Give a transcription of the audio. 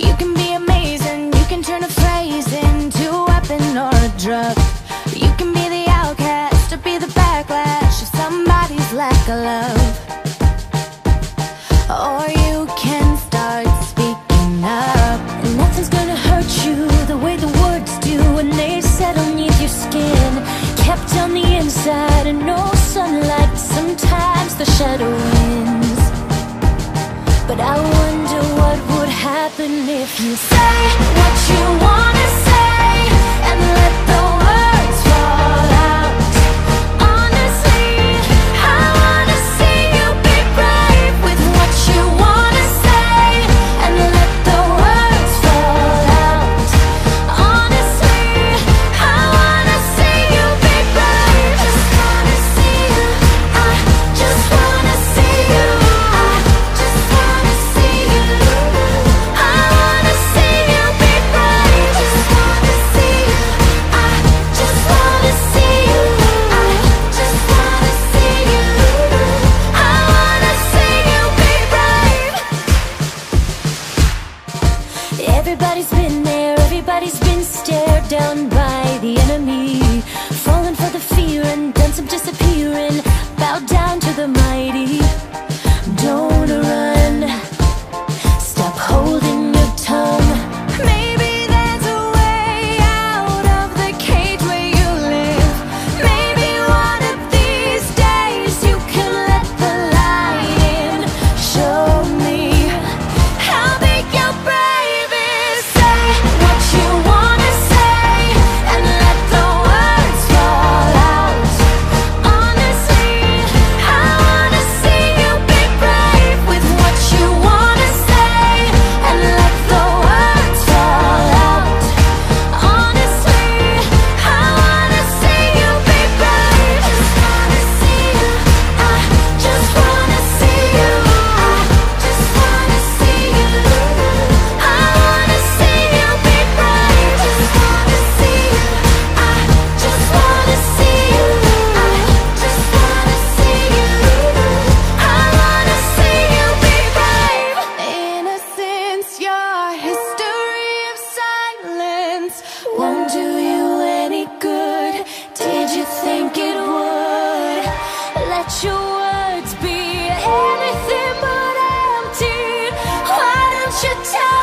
You can be amazing, you can turn a phrase into a weapon or a drug. You can be the outcast or be the backlash of somebody's lack of love. happen if you say what you want. Everybody's been there, everybody's been stared down by the enemy. Falling for the fear and done some disappearing. Bow down your words be anything but empty? Why don't you tell?